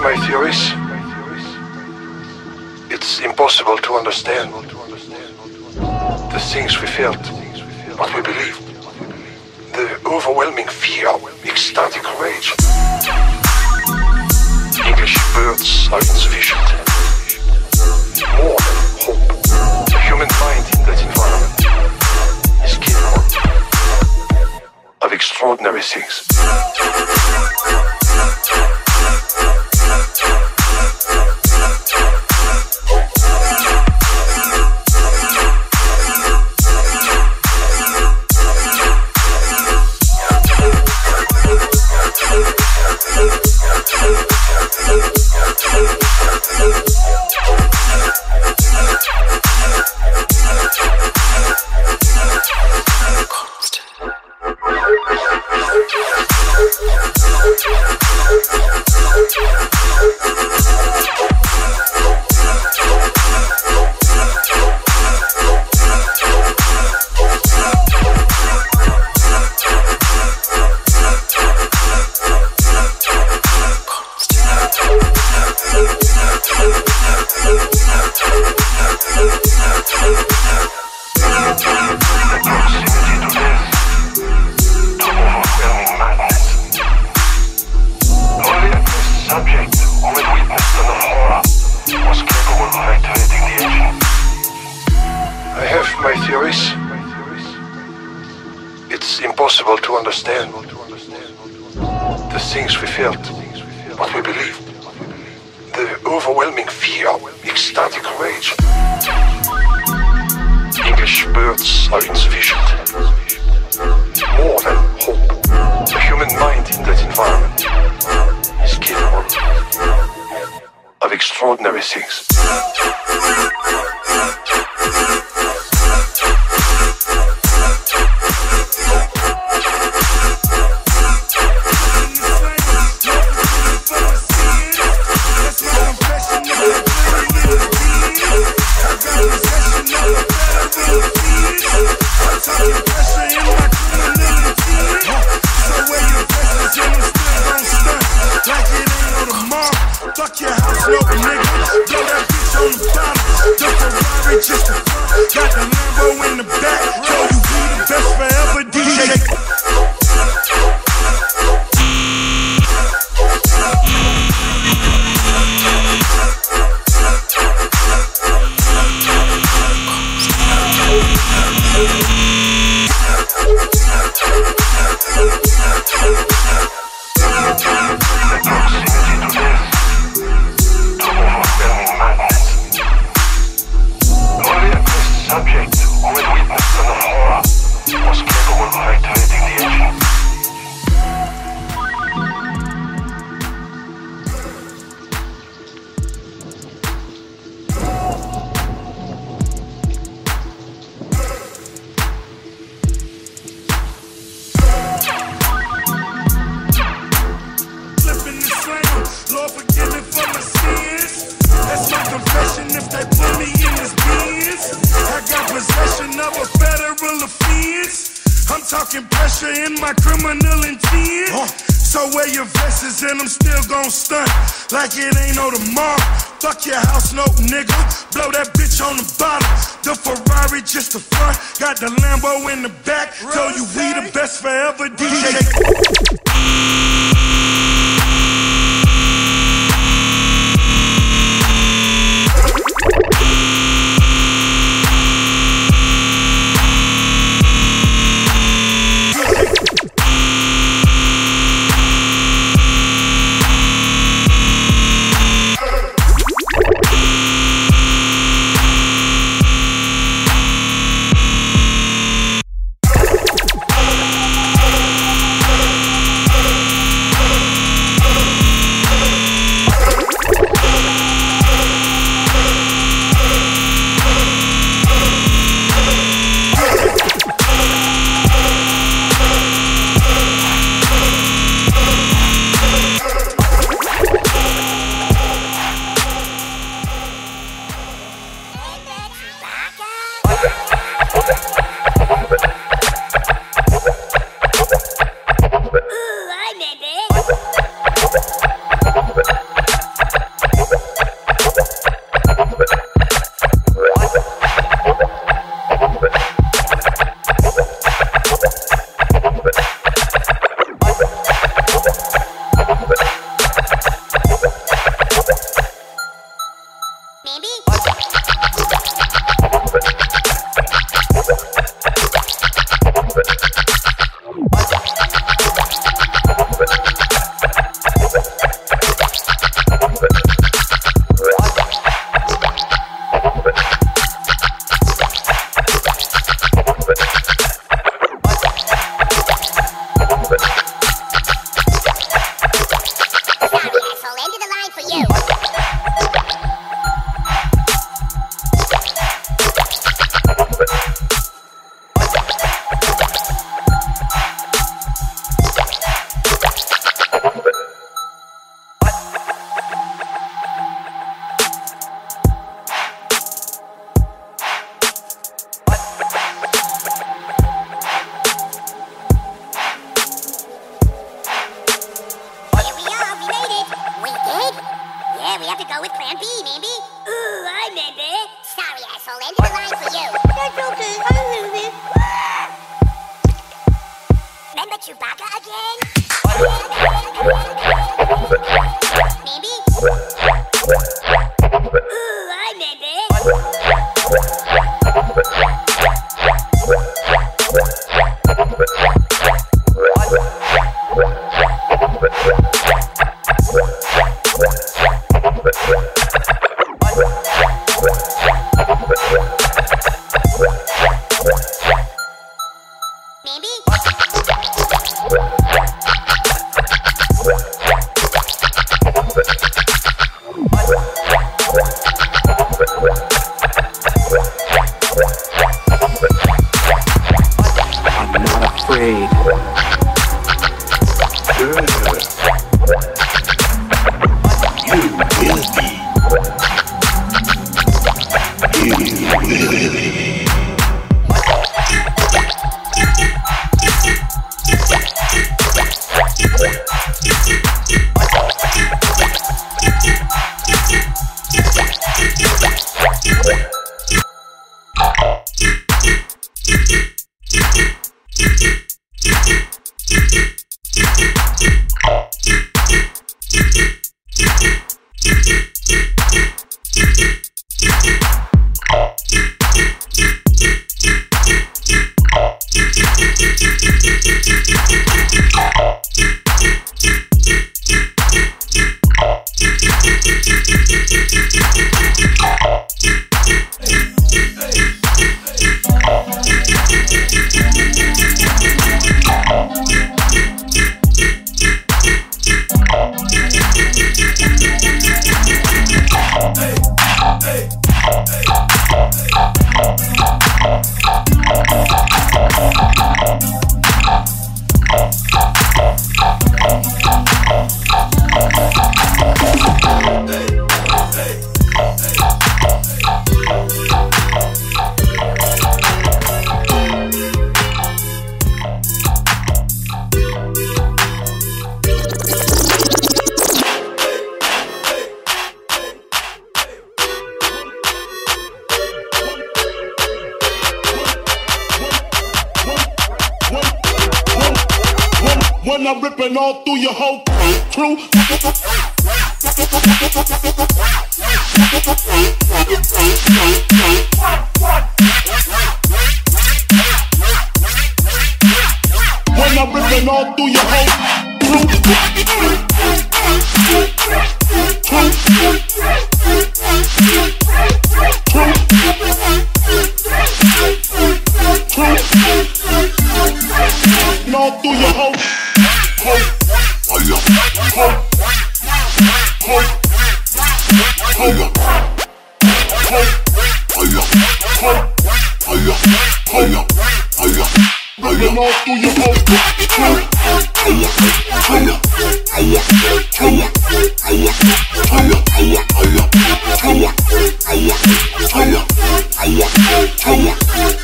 my theories, it's impossible to understand the things we felt, what we believed, the overwhelming fear, ecstatic rage. English words are insufficient. More hope. The human mind in that environment is capable of extraordinary things. blessings. Ferrari just the front, got the Lambo in the back. Tell you we the best forever, DJ.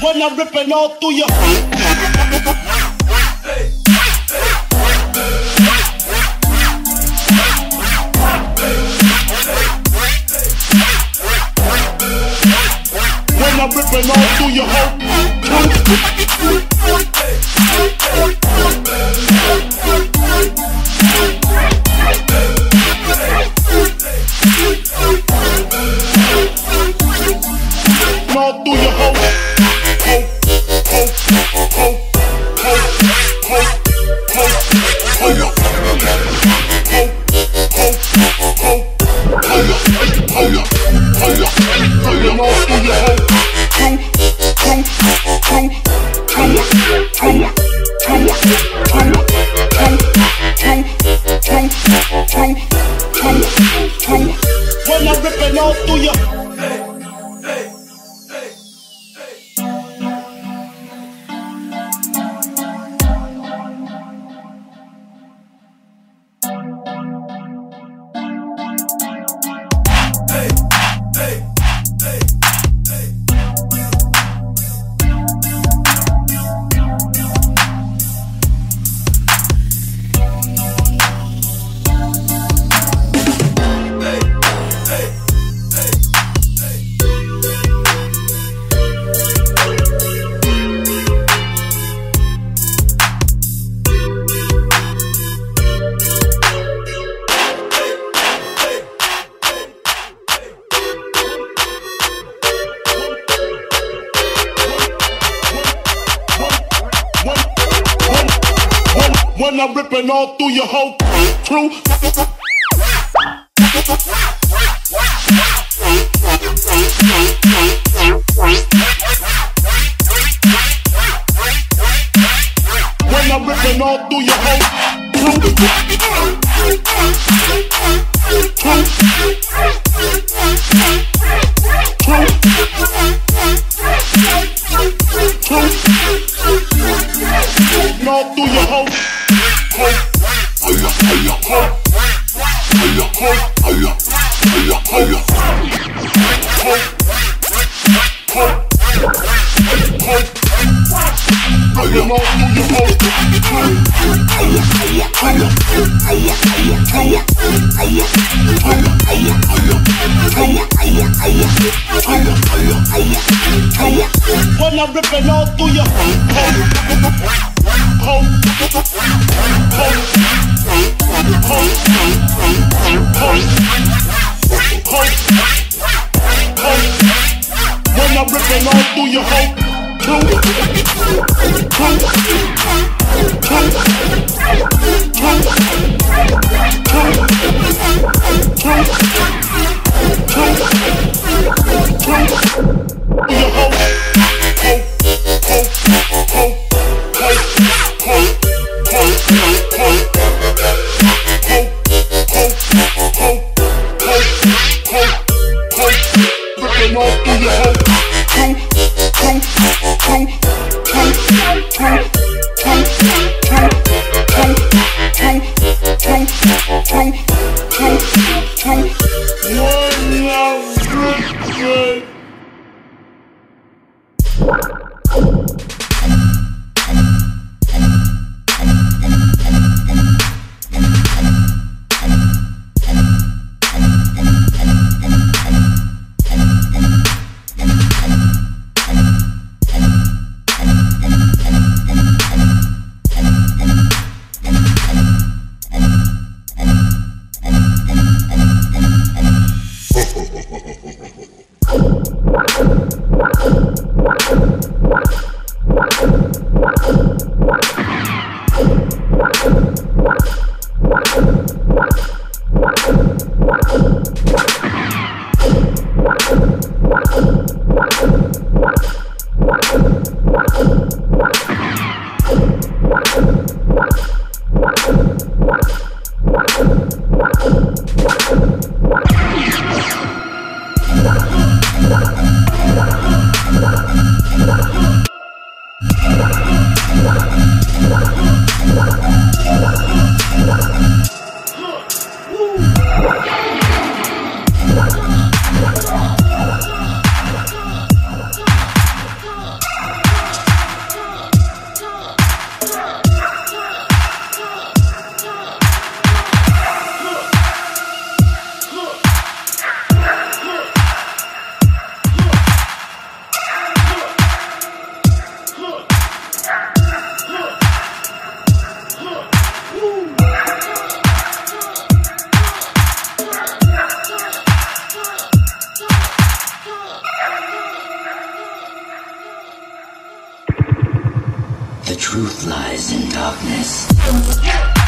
When I'm ripping all through your When I'm ripping all through your whole crew. When I'm ripping all through your whole crew. hey, hey, hey. in darkness.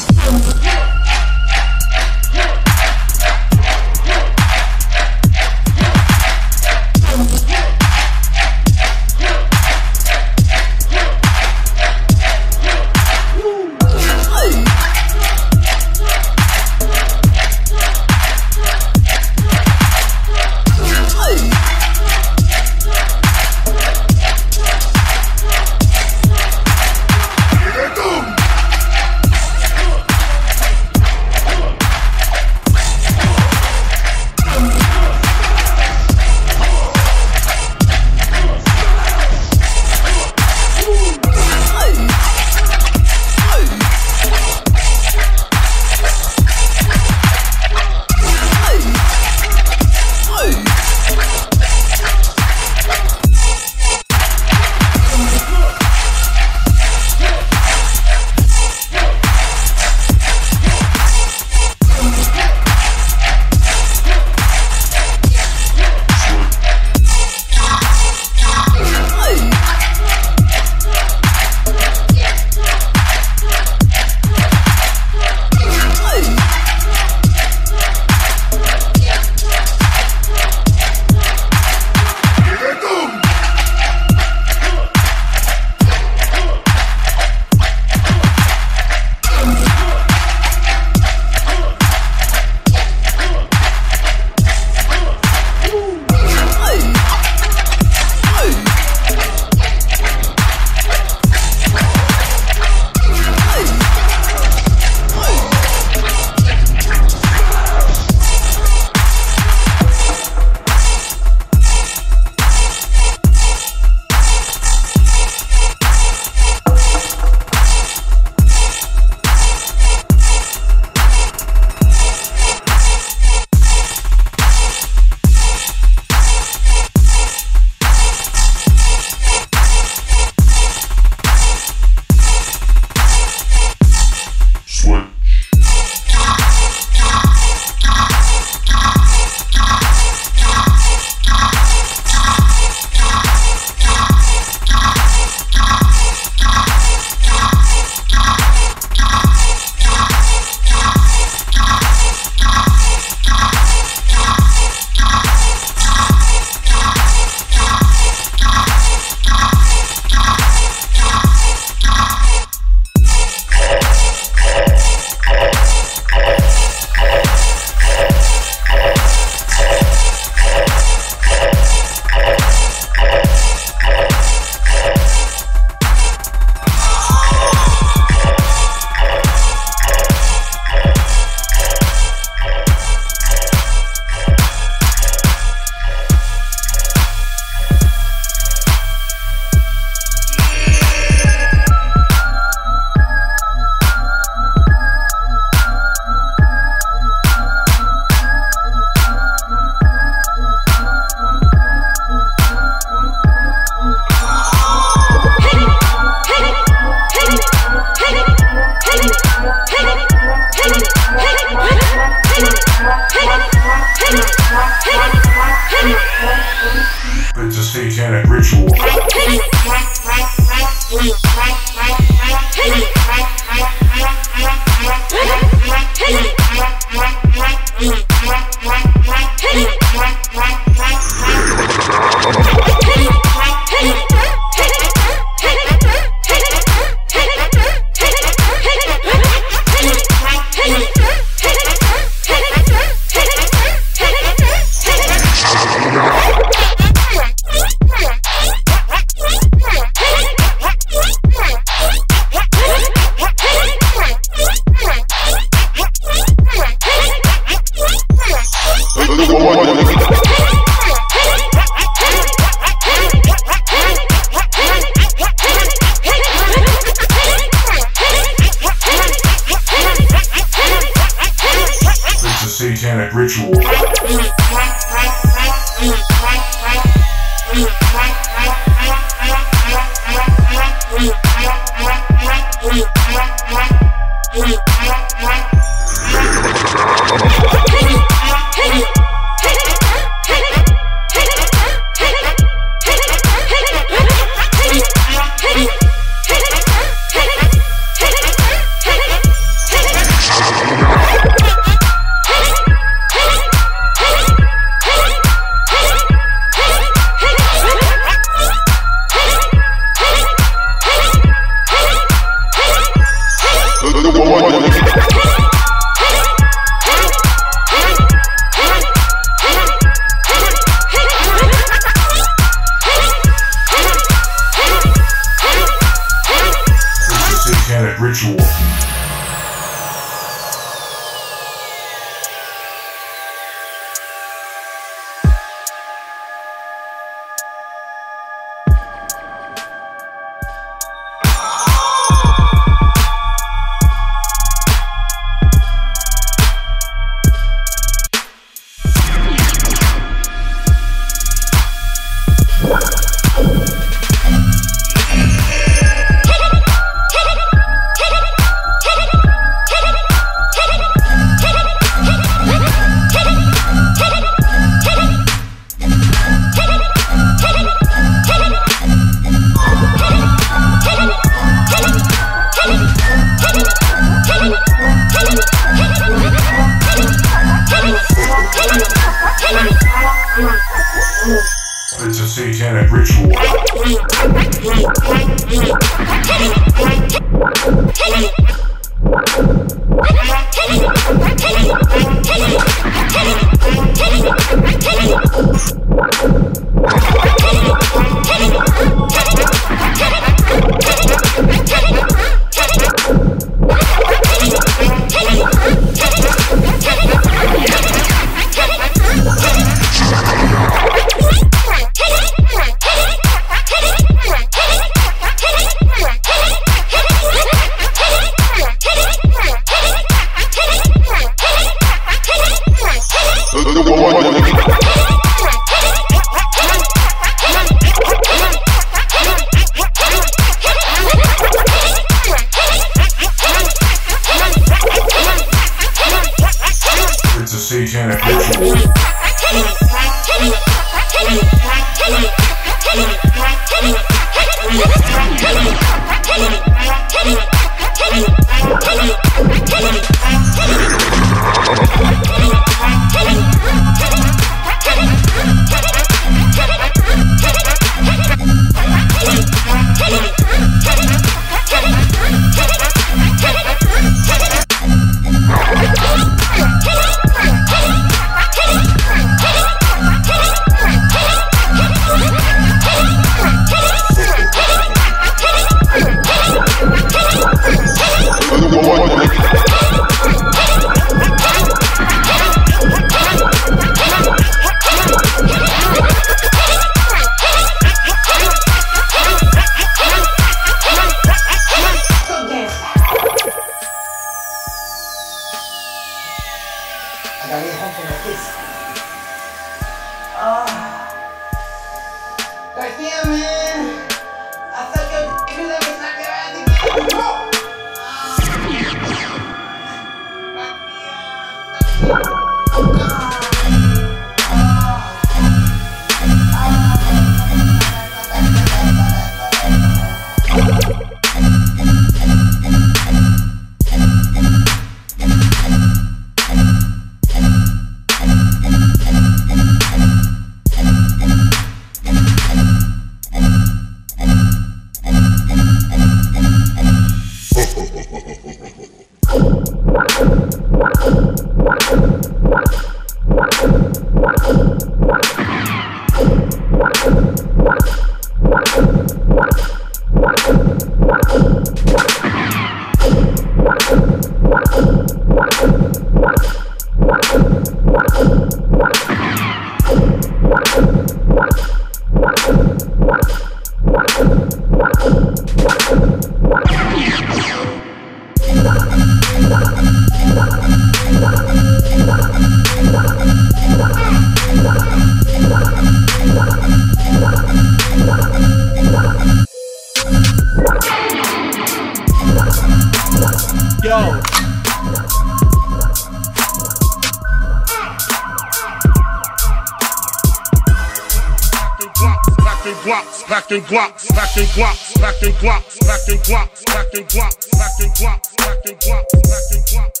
Packing blocks, packing blocks, packing blocks, packing blocks, packing blocks, packing blocks, packing blocks, packing blocks.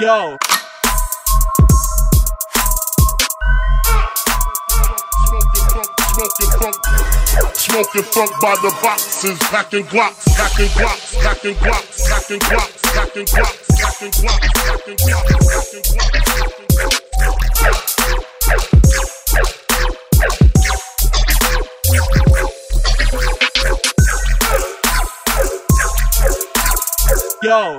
Yo. Smoking funk, smoking funk, by the boxes, packing blocks, packing blocks, packing Captain Captain Captain Captain Captain Captain Yo.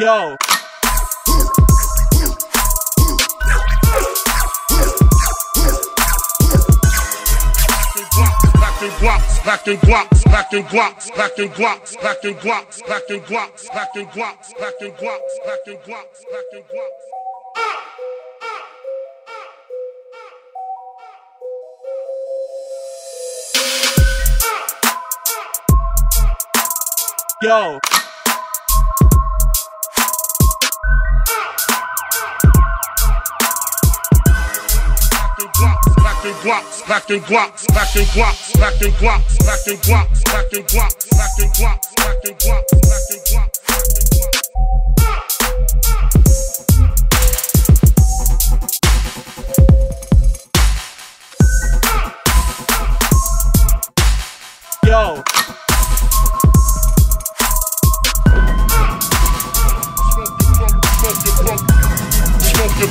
Yo. Packing blocks, packing blocks, packing blocks, packing blocks, packing blocks, packing blocks, packing blocks, packing blocks, packing blocks. Yo. Blocks, packing blocks, packing blocks, packing blocks, packing blocks, packing blocks, packing blocks, packing blocks, packing blocks, packing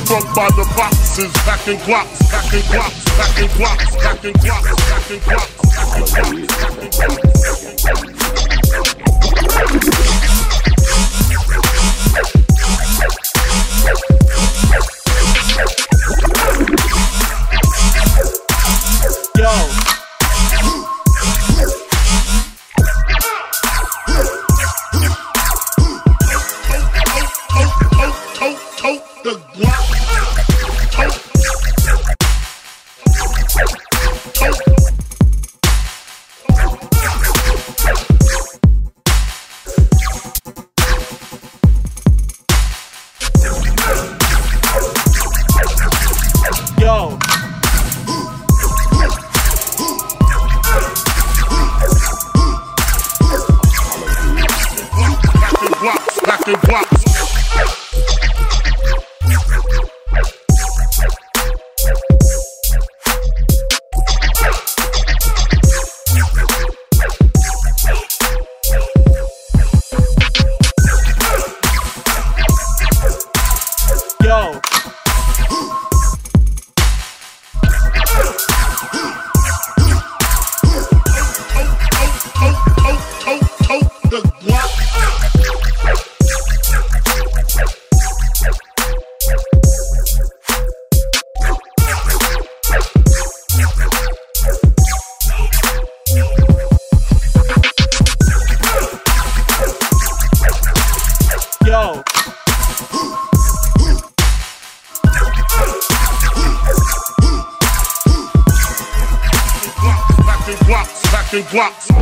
Front by the boxes, packing glocks, packing glocks, packing glocks, packing glocks, packing glocks. Blocks.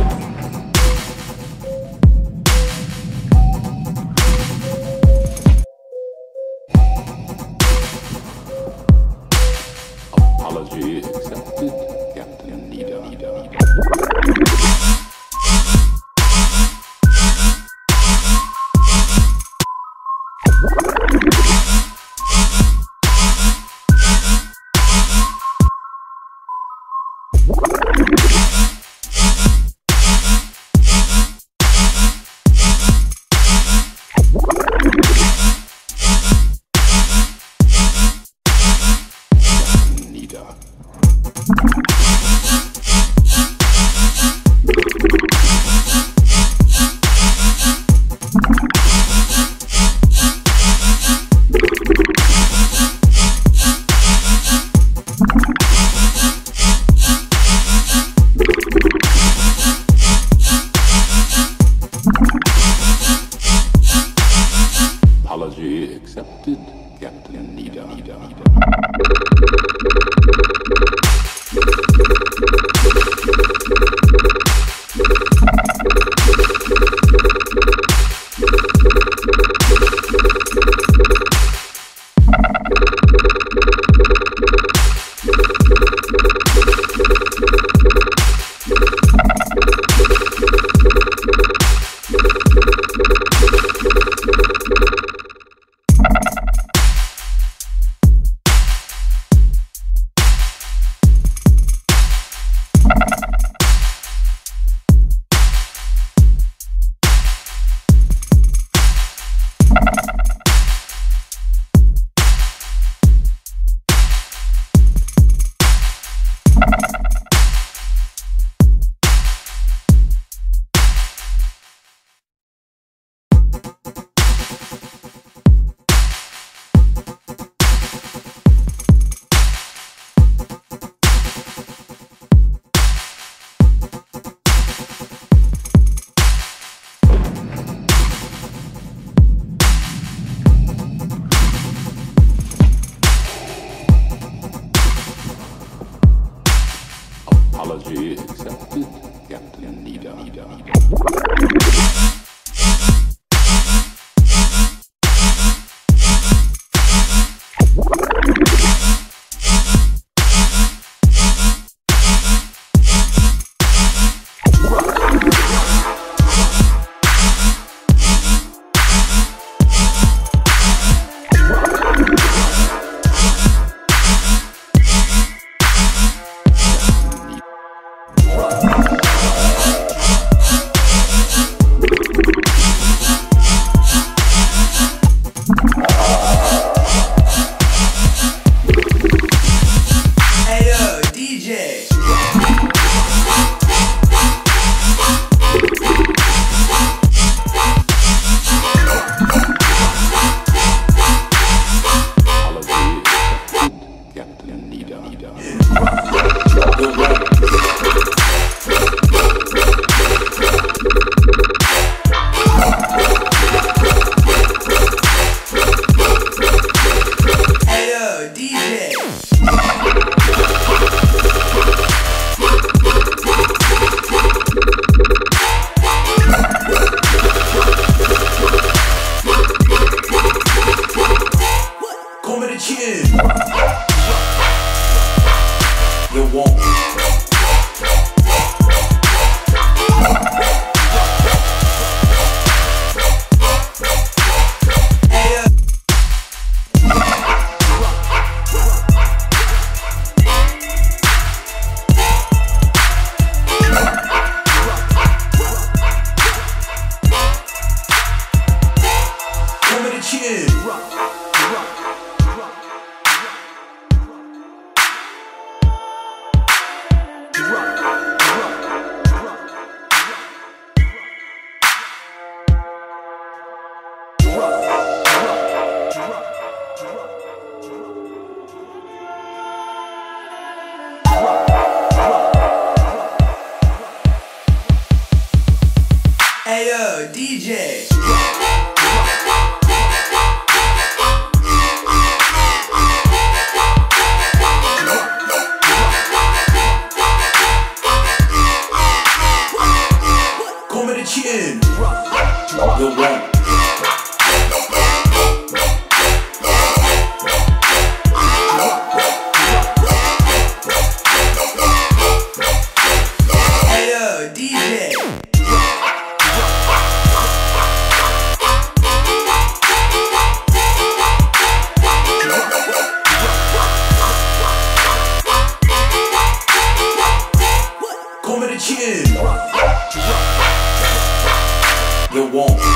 You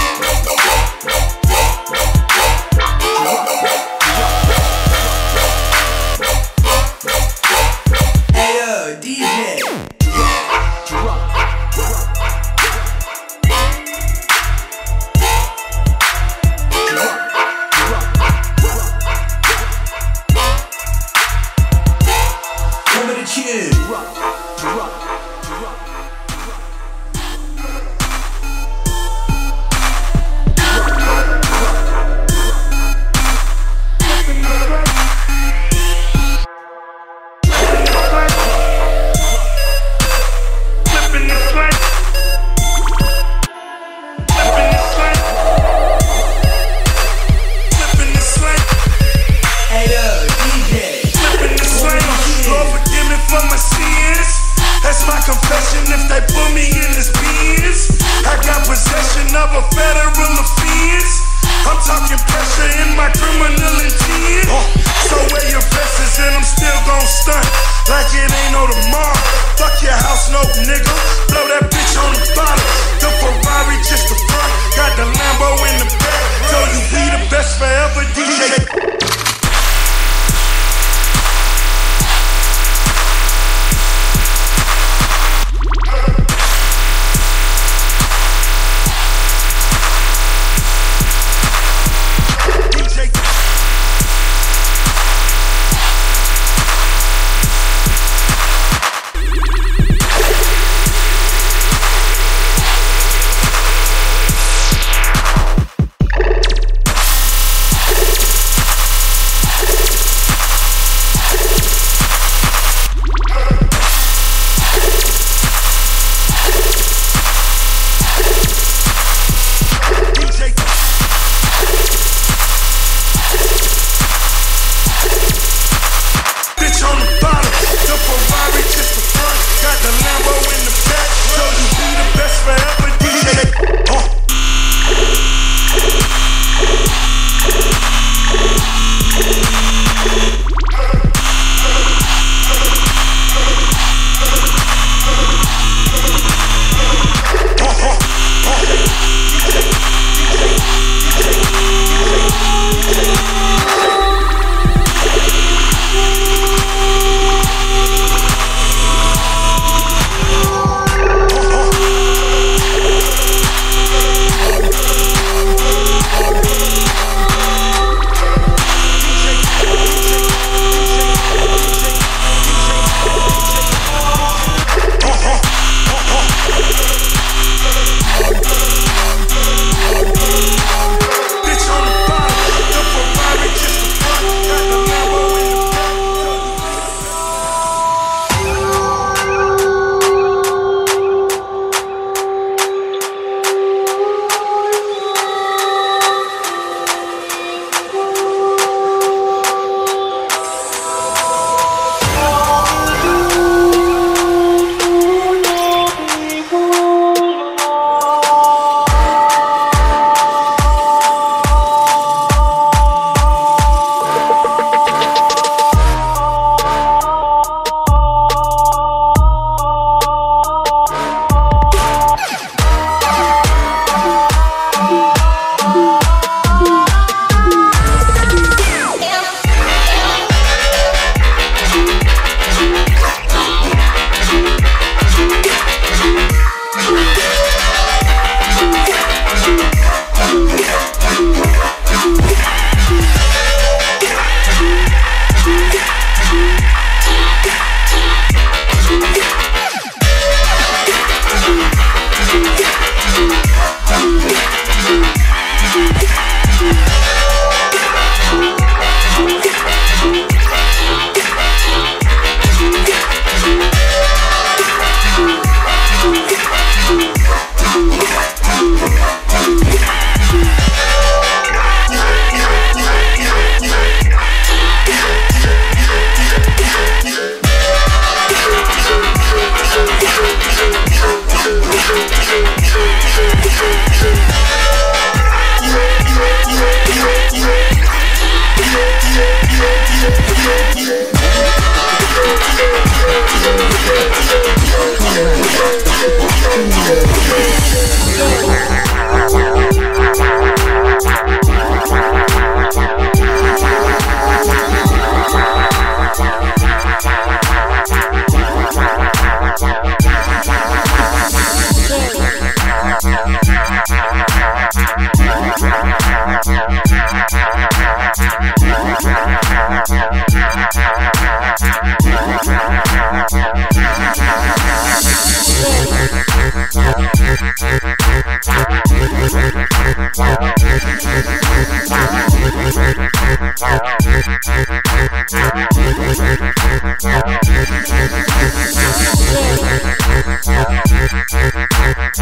We're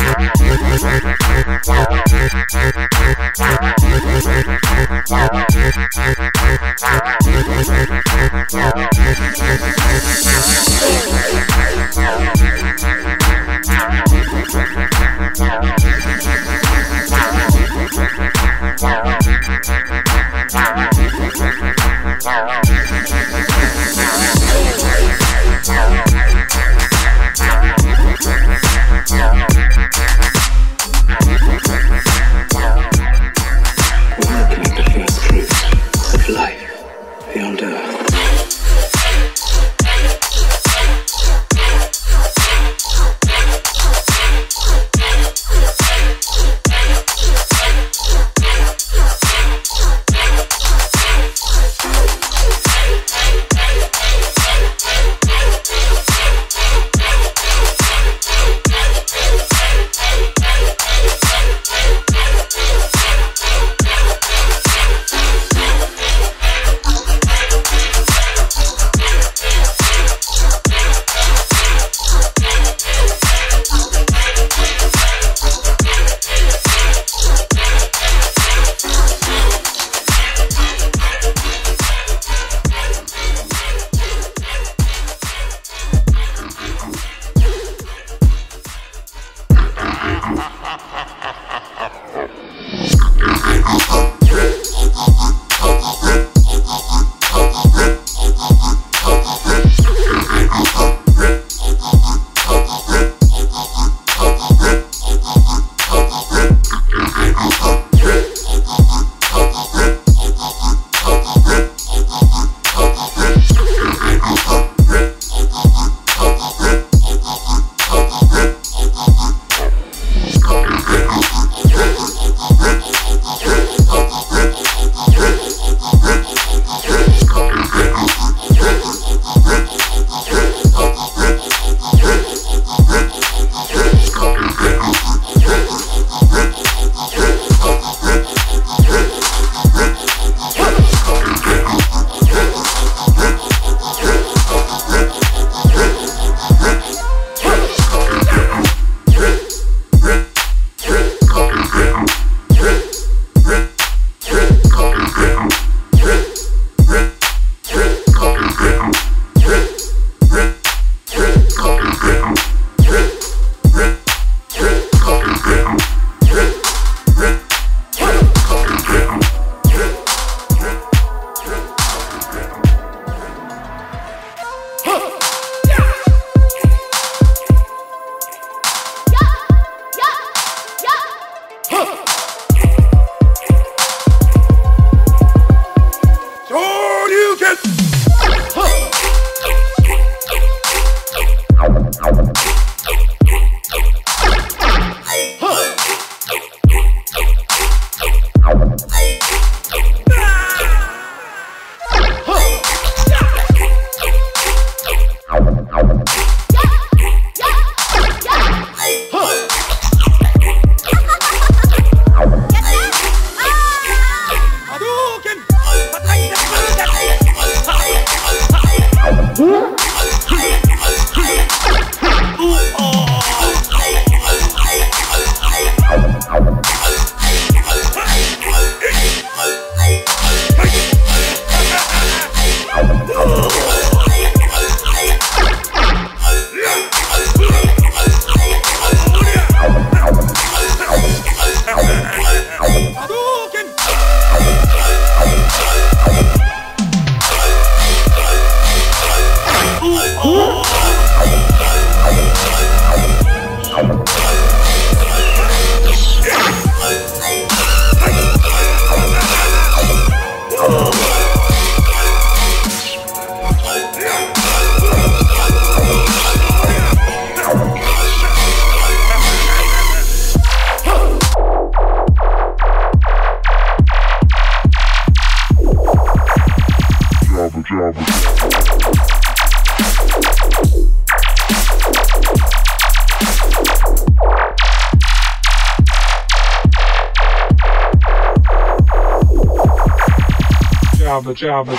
Jabba,